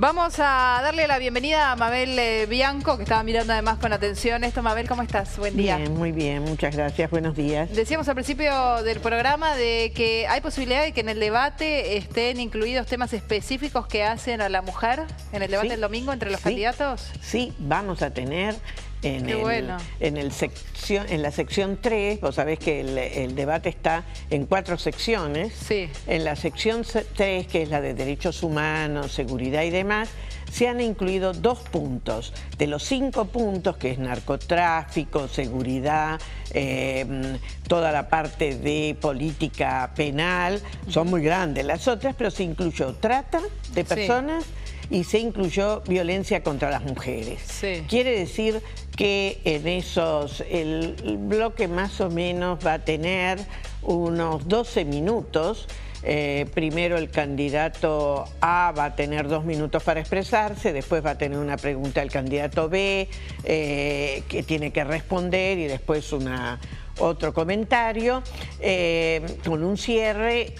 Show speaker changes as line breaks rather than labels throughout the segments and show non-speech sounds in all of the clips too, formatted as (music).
Vamos a darle la bienvenida a Mabel eh, Bianco, que estaba mirando además con atención esto. Mabel, ¿cómo estás? Buen día.
Bien, muy bien, muchas gracias, buenos días.
Decíamos al principio del programa de que hay posibilidad de que en el debate estén incluidos temas específicos que hacen a la mujer en el debate del domingo entre los candidatos.
Sí, vamos a tener en, el, en, el sección, en la sección 3, vos sabés que el, debate está en cuatro secciones.
Sí.
En la sección 3, que es la de derechos humanos, seguridad y demás, se han incluido dos puntos. De los cinco puntos, que es narcotráfico, seguridad, em, toda la parte de política penal, son muy grandes las otras, pero se incluyó trata de personas y se incluyó violencia contra las mujeres. Quiere decir que en esos, el bloque más o menos va a tener unos 12 minutos. Eh, primero el candidato A va a tener dos minutos para expresarse, después va a tener una pregunta el candidato B eh, que tiene que responder y después una, otro comentario eh, con un cierre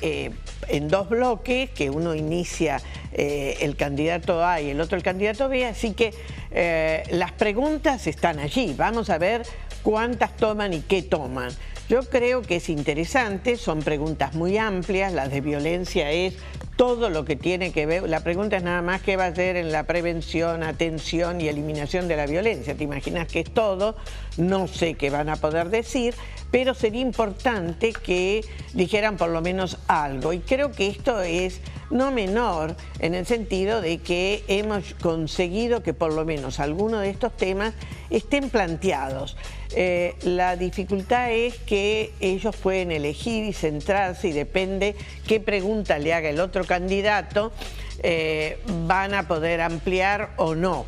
en dos bloques, que uno inicia eh, el candidato A y el otro el candidato B, así que eh, las preguntas están allí, vamos a ver cuántas toman y qué toman. Yo creo que es interesante, son preguntas muy amplias, las de violencia es todo lo que tiene que ver, la pregunta es nada más qué va a hacer en la prevención, atención y eliminación de la violencia, te imaginas que es todo, no sé qué van a poder decir, pero sería importante que dijeran por lo menos algo y creo que esto es no menor en el sentido de que hemos conseguido que por lo menos algunos de estos temas estén planteados. Eh, la dificultad es que ellos pueden elegir y centrarse y depende qué pregunta le haga el otro candidato, eh, van a poder ampliar o no.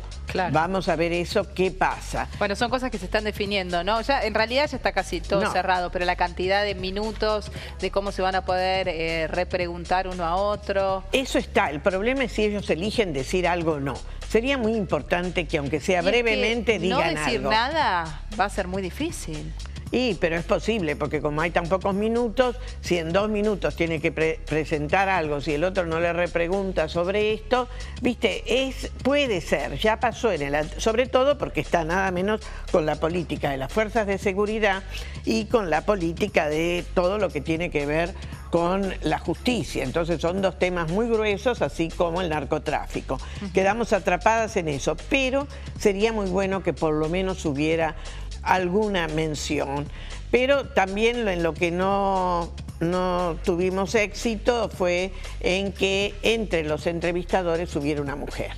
Vamos a ver eso, qué pasa.
Bueno, son cosas que se están definiendo, ¿no? Ya En realidad ya está casi todo cerrado, pero la cantidad de minutos, de cómo se van a poder eh, repreguntar uno a otro...
Eso está, el problema es si ellos eligen decir algo o no. Sería muy importante que aunque sea brevemente digan
algo. no decir nada va a ser muy difícil.
Y, pero es posible, porque como hay tan pocos minutos, si en dos minutos tiene que presentar algo, si el otro no le repregunta sobre esto, viste, es, puede ser, ya pasó en el, sobre todo porque está nada menos con la política de las fuerzas de seguridad y con la política de todo lo que tiene que ver con la justicia. Entonces son dos temas muy gruesos, así como el narcotráfico. Quedamos atrapadas en eso, pero sería muy bueno que por lo menos hubiera alguna mención. Pero también en lo que no, no tuvimos éxito fue en que entre los entrevistadores hubiera una mujer.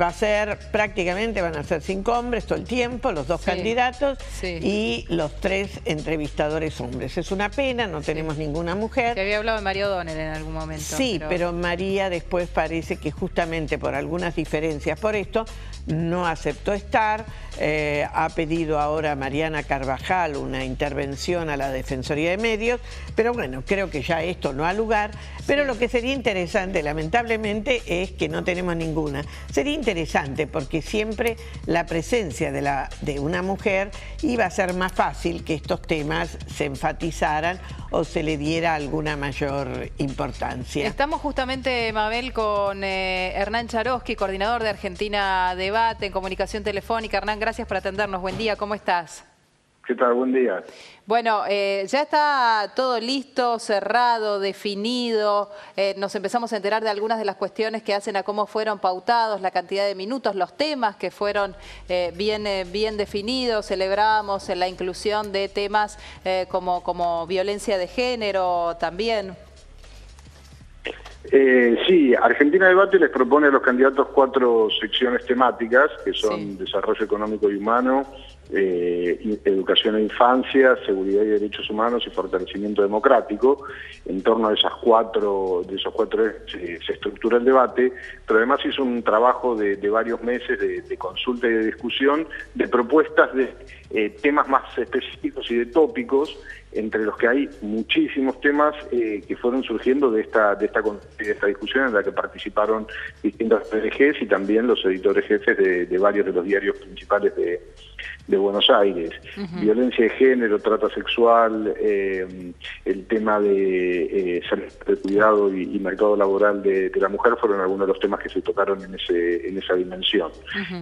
Va a ser prácticamente, van a ser cinco hombres todo el tiempo, los dos candidatos y los tres entrevistadores hombres. Es una pena, no tenemos ninguna mujer.
Se había hablado de María O'Donnell en algún momento.
Sí, pero... María después parece que justamente por algunas diferencias por esto no aceptó estar. Eh, ha pedido ahora Mariana Carvajal una intervención a la Defensoría de Medios, pero bueno, creo que ya esto no ha lugar. Pero lo que sería interesante, lamentablemente, es que no tenemos ninguna. Sería interesante porque siempre la presencia de una mujer iba a ser más fácil que estos temas se enfatizaran o se le diera alguna mayor importancia.
Estamos justamente, Mabel, con eh, Hernán Charosky, coordinador de Argentina Debate en comunicación telefónica. Hernán, gracias por atendernos. Buen día, ¿cómo estás?
¿Qué tal? Buen día.
Bueno, eh, ya está todo listo, cerrado, definido. Eh, nos empezamos a enterar de algunas de las cuestiones que hacen a cómo fueron pautados, la cantidad de minutos, los temas que fueron eh, bien, bien definidos. Celebramos la inclusión de temas como, como violencia de género también.
Sí, Argentina Debate les propone a los candidatos cuatro secciones temáticas, que son desarrollo económico y humano, eh, educación e infancia, seguridad y derechos humanos y fortalecimiento democrático. En torno a esas cuatro, de esos cuatro se, se estructura el debate, pero además hizo un trabajo de, varios meses de, consulta y de discusión de propuestas de eh, temas más específicos y de tópicos, entre los que hay muchísimos temas eh, que fueron surgiendo de esta, de esta, de esta discusión en la que participaron distintas ONGs y también los editores jefes de, de varios de los diarios principales de de Buenos Aires. Violencia de género, trata sexual, eh, el tema de, eh, de cuidado y, mercado laboral de, la mujer fueron algunos de los temas que se tocaron en, ese, en esa dimensión.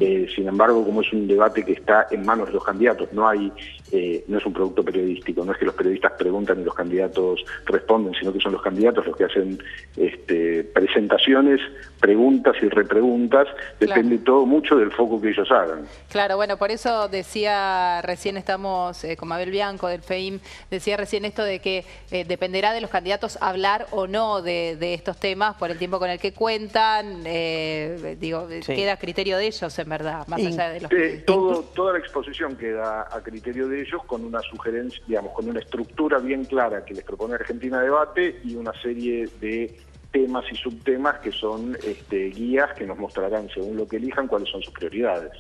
Eh, sin embargo, como es un debate que está en manos de los candidatos, no hay eh, no es un producto periodístico, no es que los periodistas preguntan y los candidatos responden, sino que son los candidatos los que hacen este, presentaciones, preguntas y repreguntas, depende todo mucho del foco que ellos hagan.
Claro, bueno, por eso decía recién estamos eh, con Mabel Bianco del FEIM, decía recién esto de que eh, dependerá de los candidatos hablar o no de, estos temas por el tiempo con el que cuentan, eh, digo, queda a criterio de ellos en verdad, más allá de los...
todo, toda la exposición queda a criterio de ellos con una sugerencia, digamos, con una estructura bien clara que les propone Argentina Debate y una serie de temas y subtemas que son este, guías que nos mostrarán, según lo que elijan, cuáles son sus prioridades.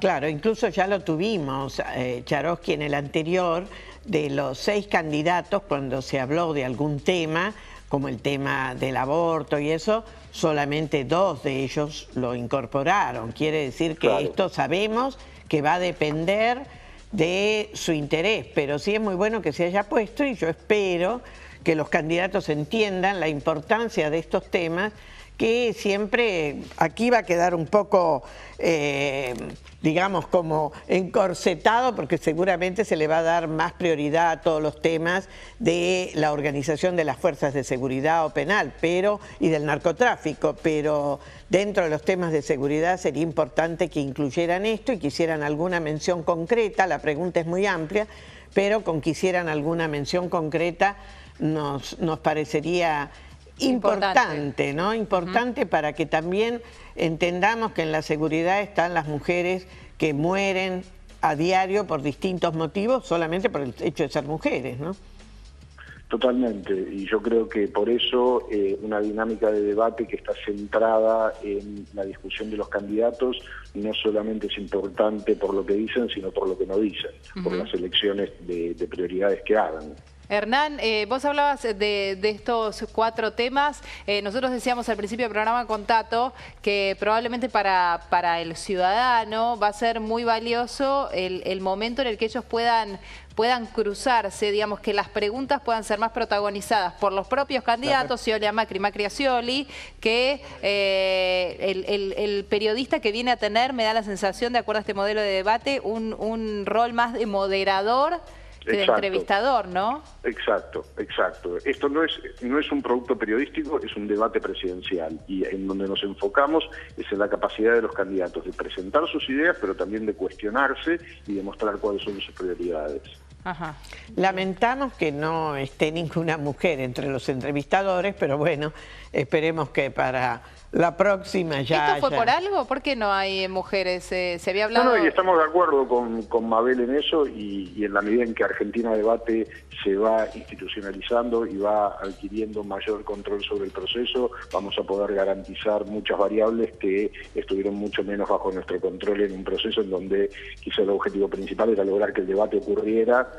Claro, incluso ya lo tuvimos, eh, Charoski, en el anterior, de los seis candidatos, cuando se habló de algún tema, como el tema del aborto y eso, solamente dos de ellos lo incorporaron. Quiere decir que esto sabemos que va a depender de su interés, pero sí es muy bueno que se haya puesto y yo espero que los candidatos entiendan la importancia de estos temas que siempre aquí va a quedar un poco, eh, digamos, como encorsetado, porque seguramente se le va a dar más prioridad a todos los temas de la organización de las fuerzas de seguridad o penal, pero y del narcotráfico, pero dentro de los temas de seguridad sería importante que incluyeran esto y quisieran alguna mención concreta, la pregunta es muy amplia, pero con que hicieran alguna mención concreta nos, nos parecería importante, ¿no? Importante para que también entendamos que en la seguridad están las mujeres que mueren a diario por distintos motivos, solamente por el hecho de ser mujeres, ¿no?
Totalmente, y yo creo que por eso eh, una dinámica de debate que está centrada en la discusión de los candidatos no solamente es importante por lo que dicen, sino por lo que no dicen, por las elecciones de prioridades que hagan.
Hernán, eh, vos hablabas de, estos cuatro temas. Eh, nosotros decíamos al principio del programa con Tato que probablemente para, para el ciudadano va a ser muy valioso el, momento en el que ellos puedan puedan cruzarse, digamos, que las preguntas puedan ser más protagonizadas por los propios candidatos, Scioli Macri, Macri a Scioli, que eh, el, periodista que viene a tener, me da la sensación, de acuerdo a este modelo de debate, un, un rol más de moderador de entrevistador, ¿no?
Exacto, exacto. Esto no es, no es un producto periodístico, es un debate presidencial y en donde nos enfocamos es en la capacidad de los candidatos de presentar sus ideas, pero también de cuestionarse y demostrar cuáles son sus prioridades.
Ajá. Lamentamos que no esté ninguna mujer entre los entrevistadores, pero bueno, esperemos que para la próxima ya...
¿Esto fue por algo? ¿Por qué no hay mujeres? Eh, ¿Se había hablado...?
No, y estamos de acuerdo con, con Mabel en eso y, en la medida en que Argentina Debate se va institucionalizando y va adquiriendo mayor control sobre el proceso, vamos a poder garantizar muchas variables que estuvieron mucho menos bajo nuestro control en un proceso en donde quizá el objetivo principal era lograr que el debate ocurriera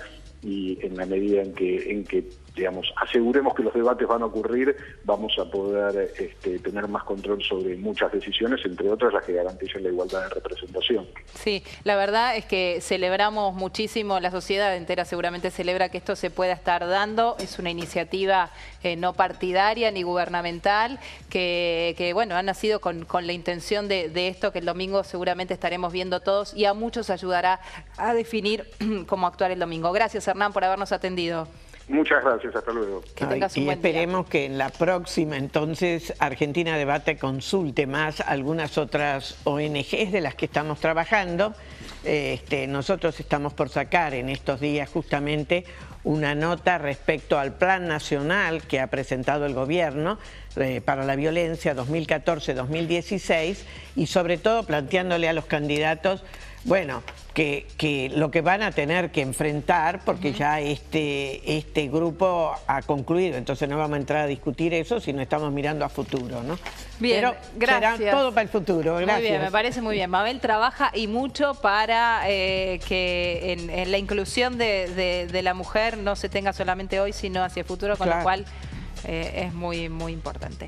y en la medida en que, en que digamos, aseguremos que los debates van a ocurrir, vamos a poder este, tener más control sobre muchas decisiones, entre otras las que garanticen la igualdad de representación.
Sí, la verdad es que celebramos muchísimo, la sociedad entera seguramente celebra que esto se pueda estar dando, es una iniciativa eh, no partidaria ni gubernamental, que, que bueno, ha nacido con, con la intención de, de esto que el domingo seguramente estaremos viendo todos y a muchos ayudará a definir (clears throat) cómo actuar el domingo. Gracias Hernán por habernos atendido.
Muchas gracias, hasta luego.
y esperemos que en la próxima entonces Argentina Debate consulte más algunas otras ONGs de las que estamos trabajando. Este, nosotros estamos por sacar en estos días justamente una nota respecto al plan nacional que ha presentado el gobierno eh, para la violencia 2014-2016 y sobre todo planteándole a los candidatos bueno, que, que, lo que van a tener que enfrentar, porque ya este, este grupo ha concluido, entonces no vamos a entrar a discutir eso, sino estamos mirando a futuro, ¿no?
Bien, Pero gracias.
Será todo para el futuro, gracias.
Muy bien, me parece muy bien. Mabel trabaja y mucho para eh, que en, la inclusión de, la mujer no se tenga solamente hoy, sino hacia el futuro, con lo cual eh, es muy, muy importante.